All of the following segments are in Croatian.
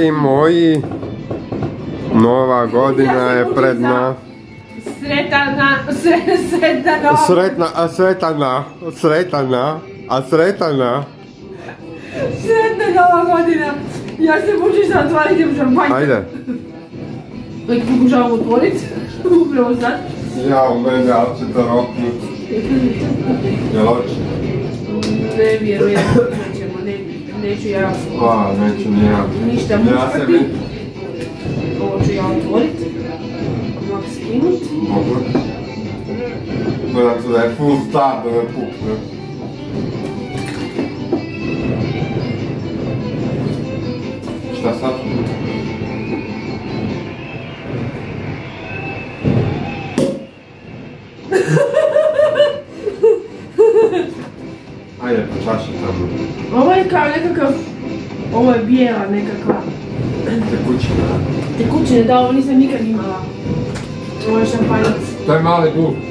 Dragi moji, nova godina je pred nas. Sretana, sre, sretana. Sretna, a sretana, sretana, a sretana. Sretna nova godina. Ja se pokušam otvoriti u šampanjcu. Ajde. Uvijek pokušavam otvoriti. Upravo sad. Ja u mene, ali će to roknut. Jel hoće? Ne vjerujem. Nećemo, ne, neću ja A, neću ni ja. ništa Ja se muškati. bi... Ovo ću ja otvoriti. Ovak skinut. Mogu. Gledam se da je full star, da ne pukne. Šta sad? Ajde, kao nekakav... Ovo je bijela nekakva. Tekućina. Tekućine, da, ovo nisam nikad imala. Ovo je šampanjac. To je mali duh.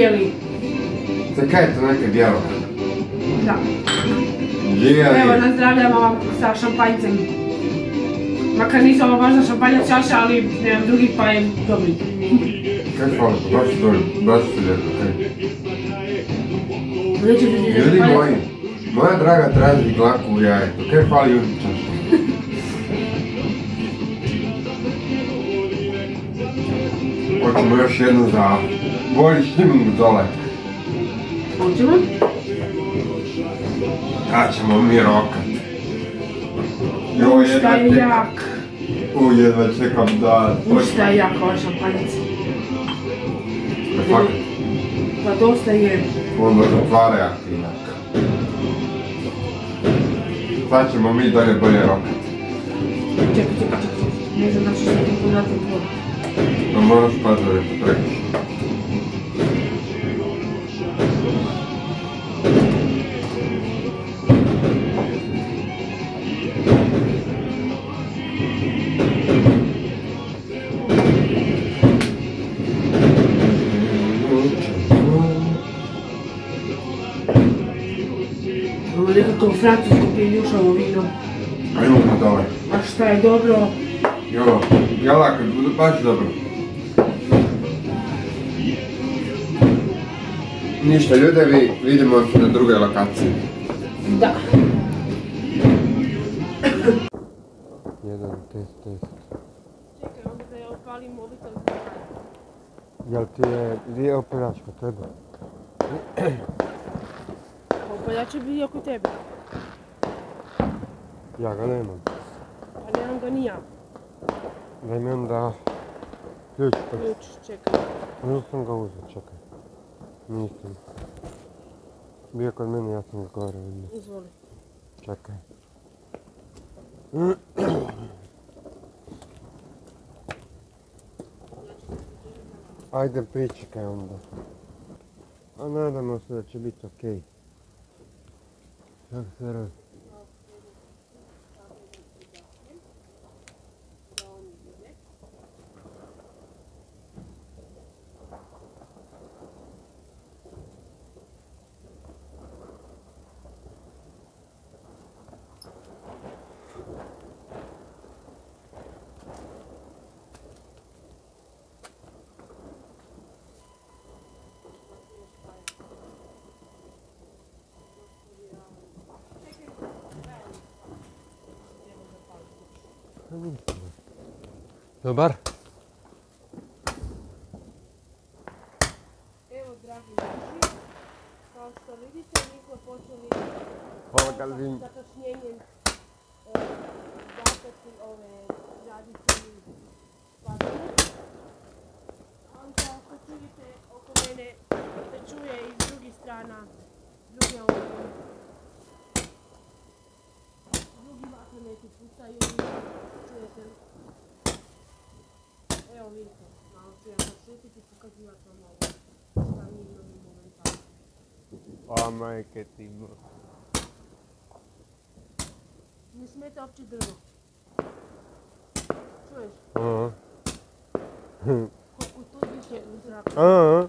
Živjeli, Zakaj je to neka bijela? da. Živjeli. Evo, nazdravljamo vam sa šampanjcem. Makar nisu ovo baš za šampanjac čaša, ali nemam drugih pa je dobri. Kaj pa baš to je, baš su lijepo, kaj. Ljudi moji, moja draga traži dlaku u jajetu, kaj fali uličaš? Hoćemo još jednu za božićnim dole. Hoćemo? Kad ćemo mi rokat? Joj, jedva je jak. u, jedva čekam da... Šta je jak ovaj šampanjac. Da fakat, Pa dosta je. onda zatvara aktivnak. Sad ćemo mi dalje bolje rokat. Čekaj, čekaj, čekaj. Ne znam da se to podati tvoj. No moraš paziti. Ovo francusko pjenjušavo vino. Ajmo na dole. A šta je dobro? Jo, kad bude baš dobro. Ništa ljudevi, vidimo se na drugoj lokaciji. Da. Ga nemam. Pa nemam ga ni ja. Daj mi onda ključ. pa- Ključ, čekaj. Nisam ga uzeo, čekaj. Nisam. Bio kod mene, ja sam ga gore vidio. Izvoli. Čekaj. Ajde pričekaj onda. A nadamo se da će biti okej. Kako se radi? Dobar? Evo, dragi naši, kao što vidite, mi smo počeli Hvala Galvin. Amigo, mam przyjemność słuchać i pokazywać na nowo. Przynajmniej w nowym momentach. O marketingu. Nie śmiej to obczy drogą. Чуєш? Ага. Кукутузі ще не зрапи. Ага.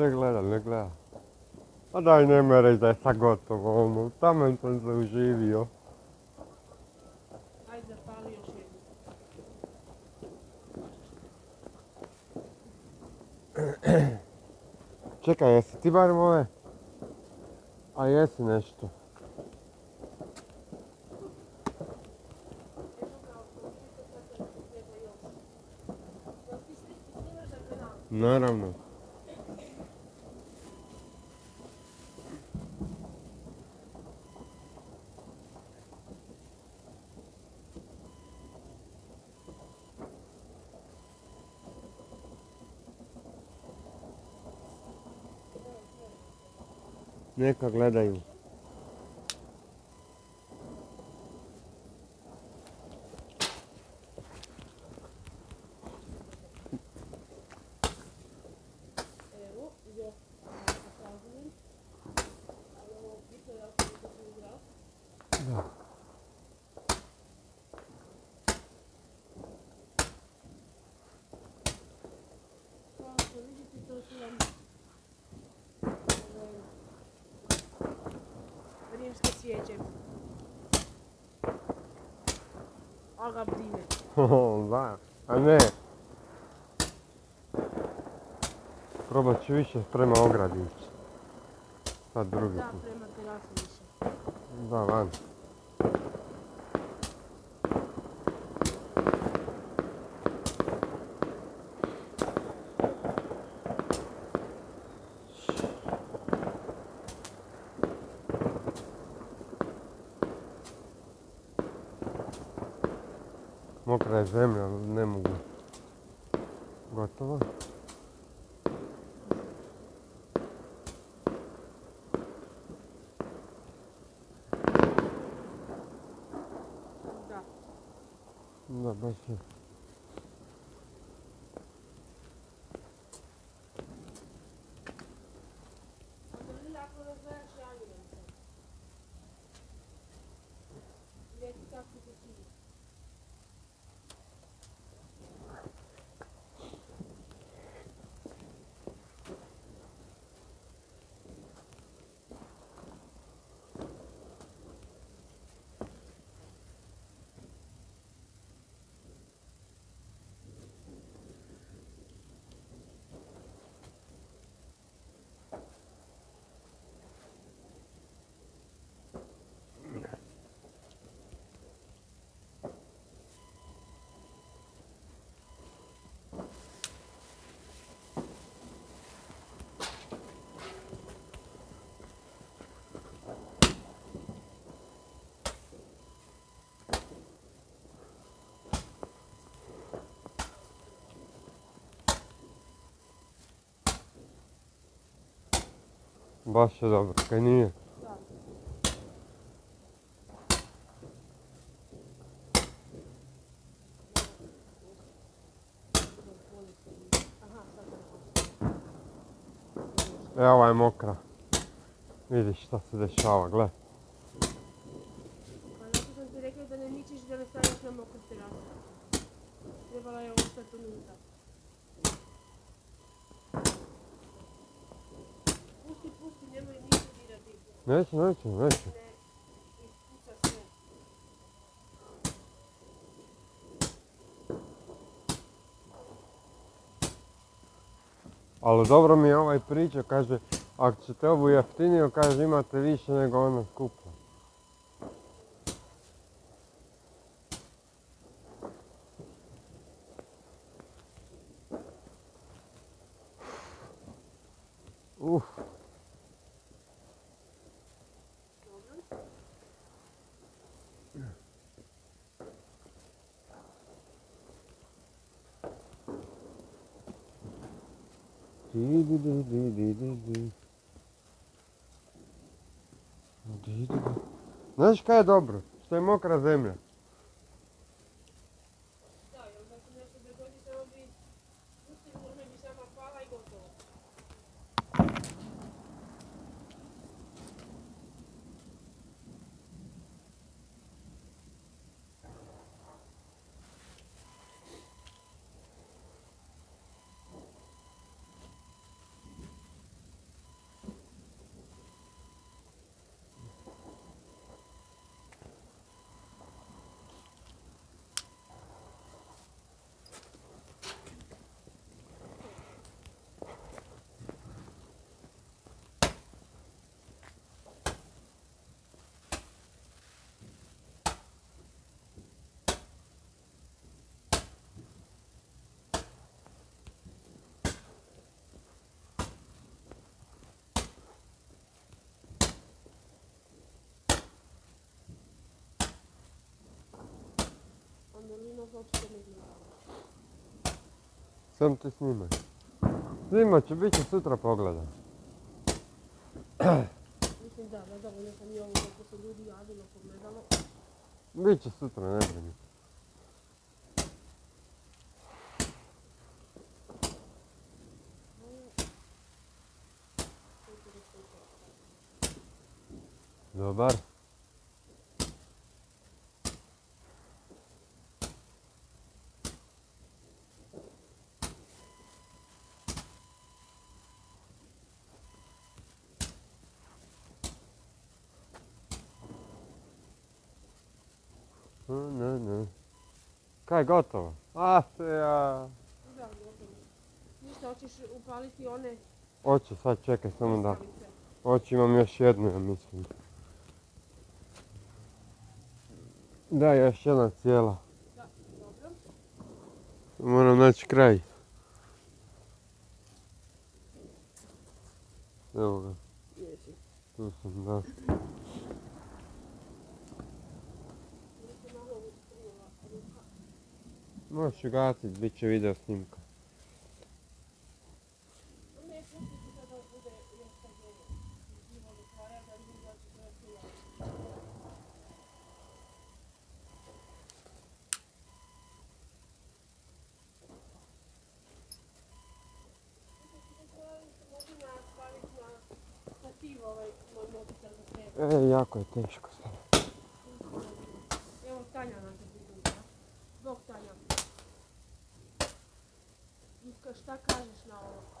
Ne gleda, ne gleda. A daj nemoj reći da je sad gotovo ono, tamo sam se uživio. Ajde, zapali još jednu. Čekaj, jesi ti barem ove? A jesi nešto. Evo kao komputer, sad se treba još. Jel ti sni- snimaš za kanal? Naravno. Neka gledaju. Evo, još pokazujem. Ali ovo bitno je ako to se igrao. Da. Kao što vidite, to su vam ove, rimske svijeće. Agapdine. da, a ne. Probat ću više prema ogradi ići. Sad drugi Da, put. prema terasu više. Da, van. Mokra je zemlja, ne mogu. Gotovo? Da. Da, Aha, sad sam Evo je mokra. Vidiš šta se dešava, gle. Pa zato sam ti rekla da ne mičiš da ne staneš na mokru terasu. Trebala je ostati. Neću, neću, neću. Ali dobro mi je ovaj priča, kaže, ako ćete ovu jeftiniju, kaže, imate više nego ono skuplja. Kaj je dobro? Što je mokra zemlja. Uopće ne. Sam te snimaj. Snimat ću, bit će sutra pogleda. Mislim da, da, da, neka nije ovo kako se ljudi javilo pogledalo. Bit će sutra, ne brini. Dobar. Ne, ne. Kaj, gotovo? A, se ja... Da, gotovo. Ništa, hoćeš upaliti one Oće, sad čekaj samo da... Oći imam još jednu, ja mislim. Da, još jedna cijela. Da, dobro. Moram naći kraj. Evo ga, Jesi. tu sam, da. Nisam malo usprijela ruka. Možeš ugasit, bit će video snimka. Ne, pustiti kada bude još kad je živo do kraja, da vidim da će to još uvijek. Mogu na staviti na stativ ovaj moj mobitel za tebe. E, jako je teško sad. Evo Tanja nam se pridružila. Bog Tanja. Ljubka, šta kažeš na ovo?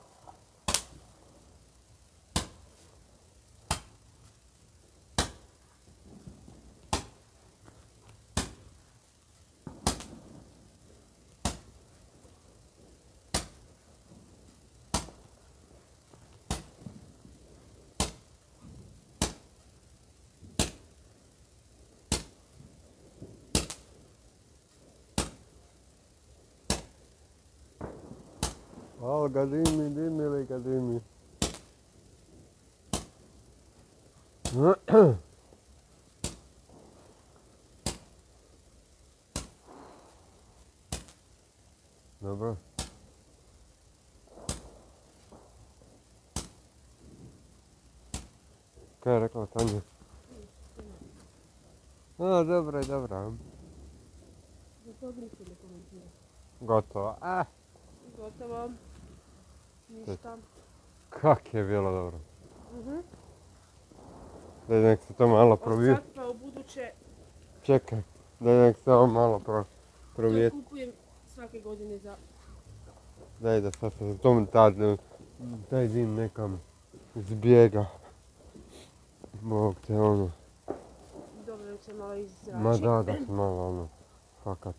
Al ga dimi, dimi li ga dimi. Dobro. Kaj je rekla Tanja? A, dobro je, dobro. Komentira. Gotovo. A, Gotovo. Ništa. kak je bilo dobro. Mhm. Daj nek se to malo Od provije. sad pa u buduće Čekaj, daj nek se ovo malo pro, to provije. kupujem svake godine za... Daj da sad se tom tad, taj dim nekam zbjega. Bog te ono, Dobro se malo izzrači. ma da da se malo ono, fakat.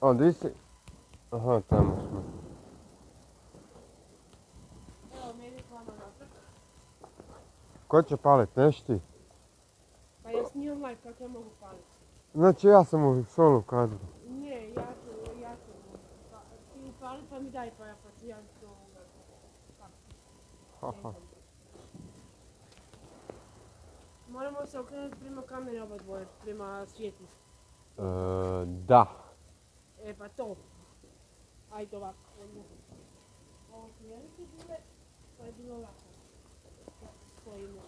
A, di si? Aha, tamo smo. Evo meni k vama natrag. Ko će palit, neš ti? Pa ja snimam live, kako ja mogu paliti? Znači ja sam u solu kadru. Ne, ja ću, ja ću. Pa, ti upali pa mi daj pa ja pa ću ja to. Haha. Moramo se okrenuti prema kamere oba dvoje, prema svijetu. E, da. E pa to. Ajde ovako. Ovo su velike bile. Pa je bilo lako. Stojimo.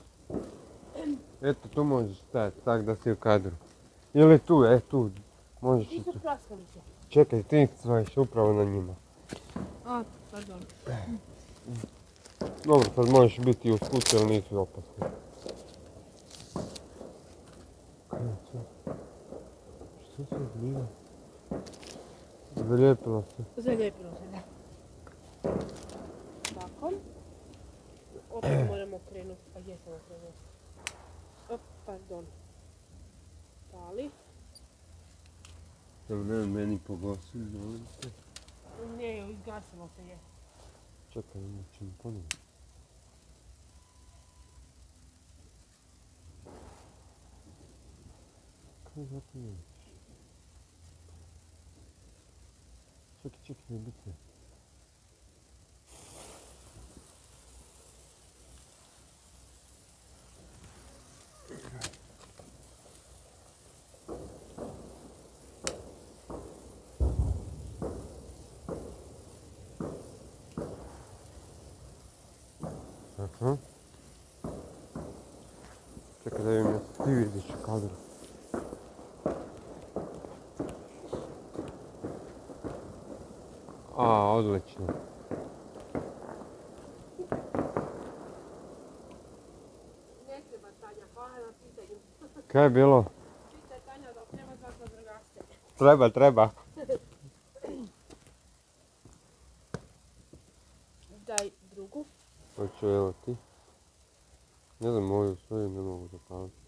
Eto, tu možeš stajati, tak da si u kadru. Ili tu, e tu. Možeš Ti su tu. praskalice. Čekaj, ti stojiš upravo na njima. A, pardon. Dobro, sad možeš biti u skutu jer nisu opasni. To? Što se zbiva? Zalijepilo se. Zalijepilo se, da. Tako. Opet moramo krenuti. A gdje sam okrenuo? Op, pardon. Pali. Jel ne meni pogosili, molim te? Ne, izgasilo se je. Čekaj, imat ćemo ponovno. Kaj zapravo Čekaj, čekaj, ne biti. Aha. Čekaj da vidim jesi ti vidiš u kadru. A, odlično. Kaj je bilo? Treba, treba. Daj drugu. Hoću, evo ti. Ne znam, moju svoju ne mogu zapaliti.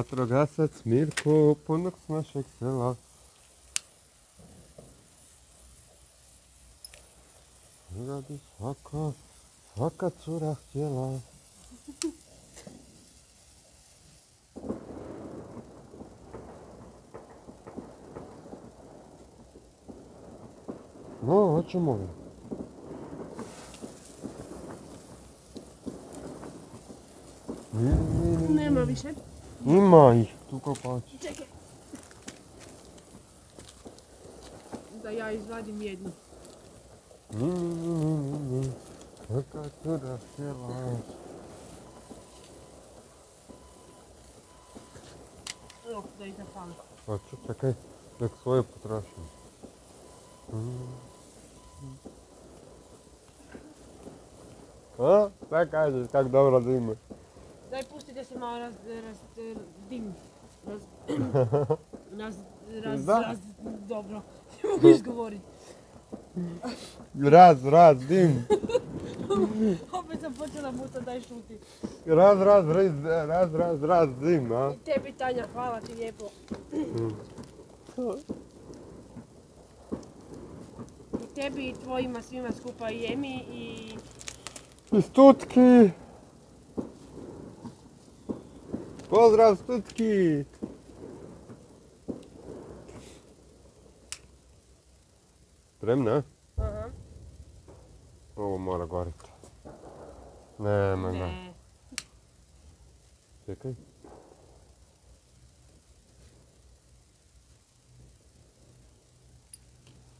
Ватрогасець Мірко, понад наших села. Rady foko, foko córa chciela. No, o czym mówię? Nie ma? Više. Ima ih, tu kopači. Čekaj. Da ja izvadim jednu. Svaka cura htjela. Evo, da ih zapalim. Hoću, čekaj, nek svoje potrošim. A? Šta kažeš, kak dobro zime? Daj pusti da se malo raz, raz, dim. Raz, raz, raz, Da. raz, dobro. Ne mogu izgovoriti. Raz, raz, dim. Opet sam počela muta, daj šuti. Raz, raz, raz, raz, raz, raz, dim, a? I tebi Tanja, hvala ti lijepo. I tebi i tvojima svima skupa i Emi i I Stutki! Поздрав, стъчки! Тремна? Ага. Много моля горите. Не, не, не. Чекай.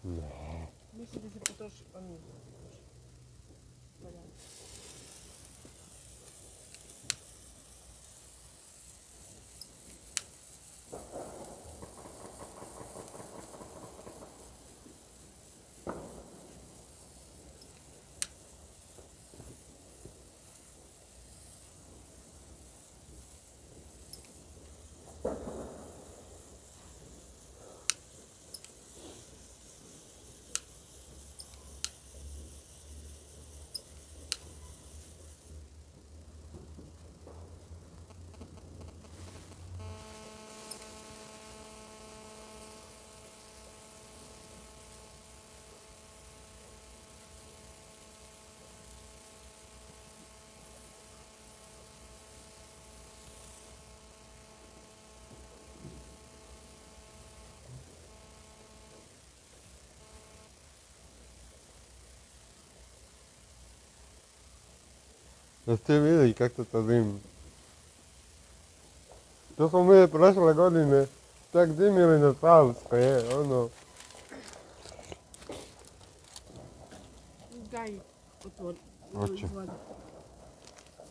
Не. Мисля да се потроши памилия. Jeste vidjeli kako to dimi? To smo mi prošle godine čak dimili na Savskoj, je, ono. Daj, otvori. Izvadi.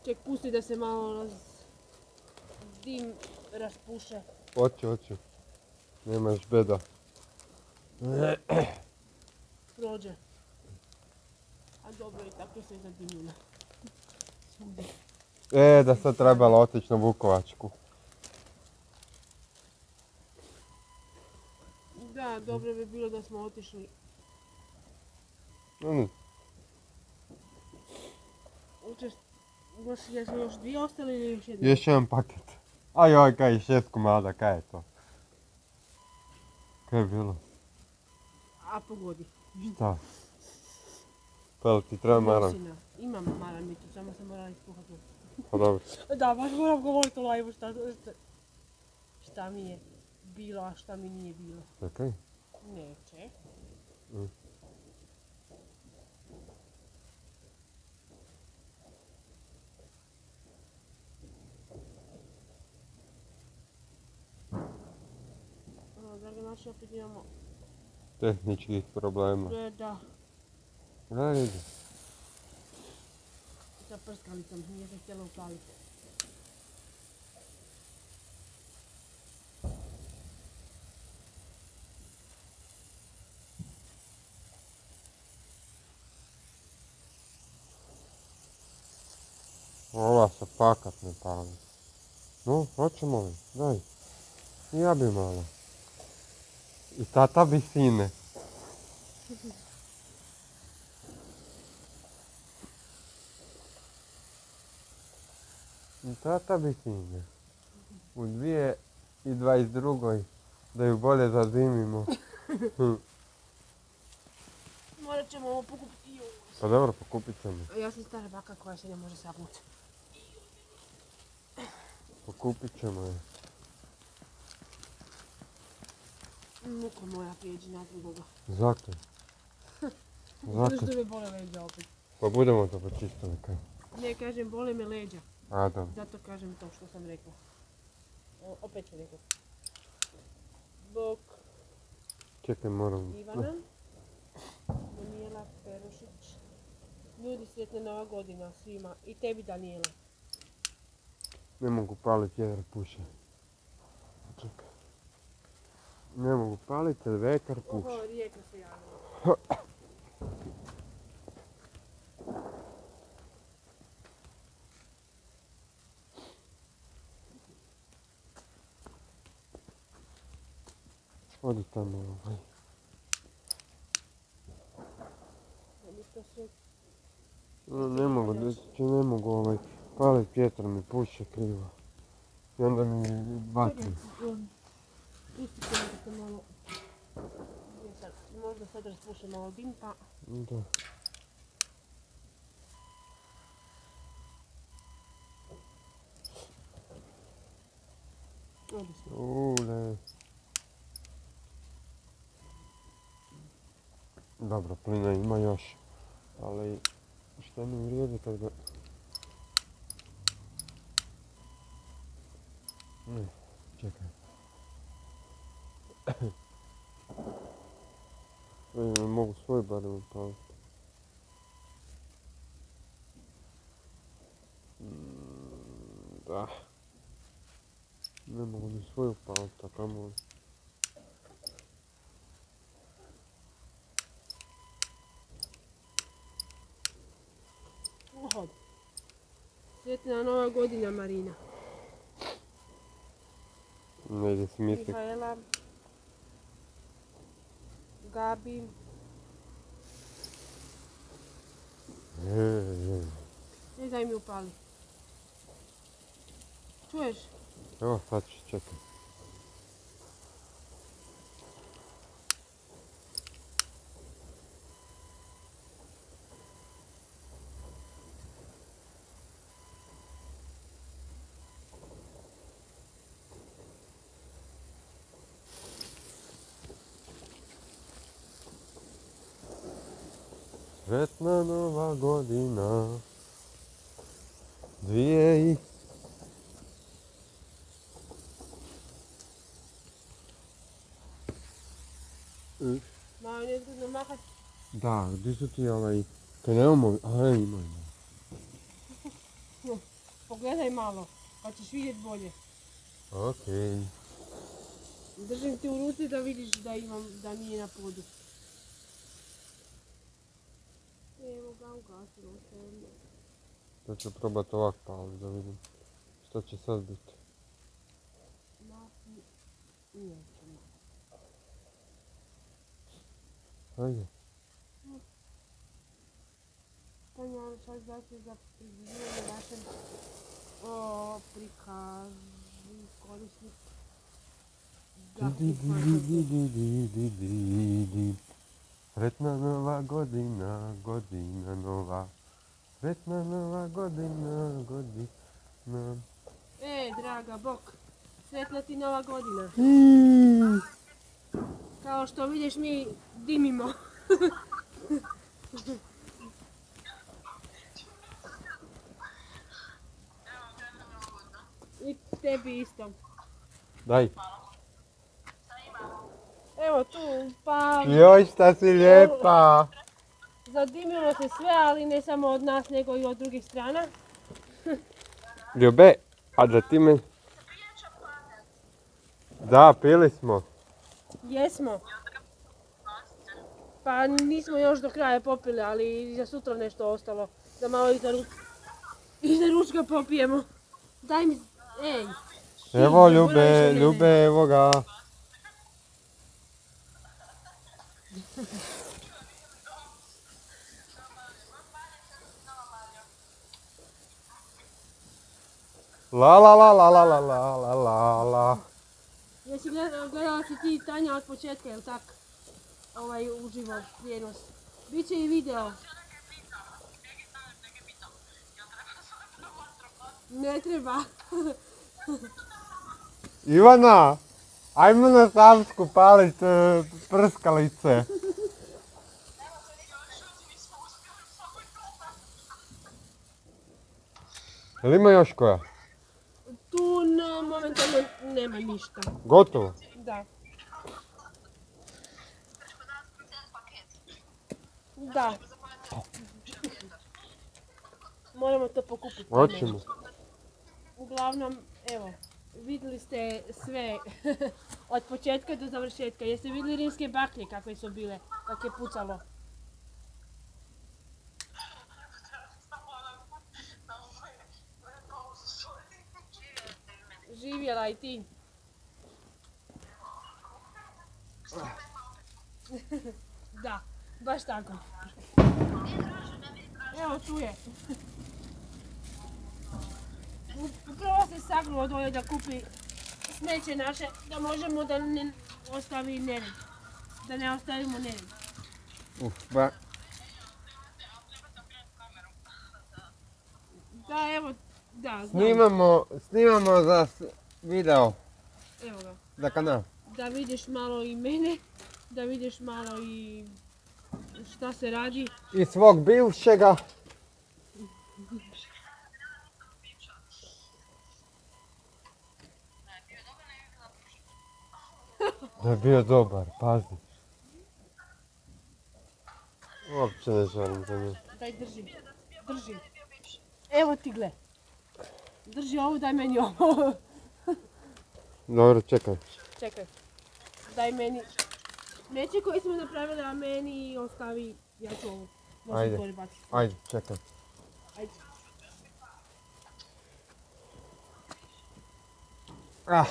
Ček, pusti da se malo raz... dim raspuše. Hoću, hoću. Nemaš beda. prođe. A dobro i tako se zadimljeno. E, da sad trebalo otići na Vukovačku. Da, dobro bi bilo da smo otišli. Ono, Učest... Još, jesu još dvije ostale ili još jedna? još jedan paket. Aj, oj, kaj, šest komada, kaj je to? Kaj je bilo? A pogodi. Šta? Pa jel ti treba maram? Imam maramicu, samo sam morala ispuhati. Pa dobro. Da, baš moram govoriti o live šta, šta, šta mi je bilo, a šta mi nije bilo. Čekaj. Neće. Mm. A, Dragi naši, opet imamo Tehničkih problema. da, Ajde. sa prskalicom, nije se htjela upaliti. Ova se fakat ne pali. No, hoćemo li? Daj. I ja bi malo. I tata bi sine. tata bi sine. U dvije i dvajest drugoj. Da ju bolje zadimimo. Morat ćemo ovo pokupiti i ovo. Pa dobro, pokupit ćemo. Ja sam stara baka koja se ne može sagnuti. Pokupit ćemo je. Muko moja prijeđi na drugoga. Zakaj? Zato Zakaj? što me bole leđa opet. Pa budemo to počistili kaj. Ne, kažem, bole me leđa. Adam. Zato kažem to što sam rekla. O, opet ću rekla. Bok Čekaj, moram... Ivana, Danijela Perošić. Ljudi, sretna nova godina svima. I tebi, Danijela. Ne mogu paliti jer puše. Čekaj. Ne mogu paliti jer vekar puše. Oho, rijeka se javila. Odi tamo ovaj. Ne mogu, znači ne mogu ovaj. Palit vjetar mi puše krivo. I onda mi baci. Pusti se da se malo... Možda sad raspuše malo dim, pa... Da. Se. Ule. Dobro, plina ima još. Ali šta mi vrijedi kad ga... Ne, čekaj. E, mogu svoj barem upaliti. Mm, Da. Ne mogu ni svoj upaliti, a kamo... Oho. Sretna nova godina, Marina. Ne ide se misli. Mihaela. Gabi. Ne daj mi upali. Čuješ? Evo sad ću, nanowa godzina. Dwie i... Y. No, nie trudno machać. Tak, gdy tu ty olej. To nie mój, ale nie mój. Pogledaj é malo, pa ćeš vidjet bolje. Okej. Okay. Držim ti u ruci da vidiš da imam, da nije na podu. Ugasilo ću probat ovak palit da vidim. Što će sad biti. Mahni. Nećemo. Ajde. Tanja, dati za približivanje našem prikazu korisnik. Di, di, di, di, di, di, di, di, di. Sretna nova godina, godina nova. Sretna nova godina, godina. E, draga Bog, sretna ti nova godina. Kao što vidiš mi dimimo. I tebi isto. Daj. Evo tu, pa Joj, šta si lijepa. zadimilo se sve, ali ne samo od nas, nego i od drugih strana. Ljube, a da ti me... Da, pili smo. Jesmo. Pa nismo još do kraja popili, ali za sutra nešto ostalo. Da malo iza, ru... iza ručka popijemo. Daj mi... Ej, Evo Ljube, Ljube, evo ga. La la la la la la la la la la. jesi gledala, si ti Tanja od početka, jel tak? Ovaj uživo prijenos. Biće i video. Ne treba. Ivana, ajmo na Savsku palit prskalice. Jel ima još koja? Nema ništa. Gotovo? Da. Da. Moramo to pokupiti. Hoćemo. Uglavnom, evo, vidjeli ste sve od početka do završetka. Jeste vidjeli rimske baklje kakve su bile, kak je pucalo? Živjela i ti. da, baš tako. Evo tu je. Upravo se sagnuo dolje da kupi smeće naše, da možemo da ne ostavi nered. Da ne ostavimo nered. Uf, ba. Da, evo, da, znam. Snimamo, snimamo za video, Evo ga. za kanal. Da vidiš malo i mene, da vidiš malo i šta se radi. I svog bivšega. Da je bio dobar, pazi. Uopće ne želim za nju. Daj, drži. Drži. Evo ti gle. Drži ovu, daj meni ovo. Dobro, čekaj. Čekaj. Daj meni. Neće koji smo napravili, a meni ostavi, ja ću ovu. Ajde. gore baciti. Ajde, čekaj. Ajde. Ah.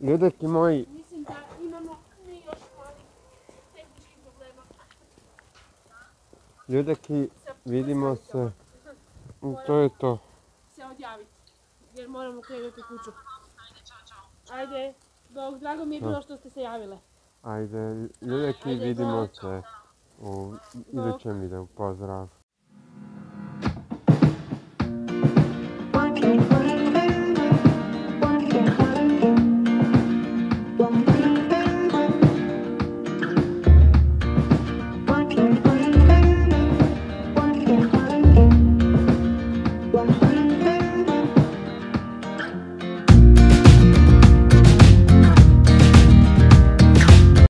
Ljudeki moji, Mislim da imamo mi još malih tehničkih problema. ljudeki, vidimo se. To je to. Odjaviti. Jer moramo krenuti kuću. Ajde, Bog, drago mi je bilo što ste se javile. Ajde, Ajde, vidimo se u idućem videu. Pozdrav.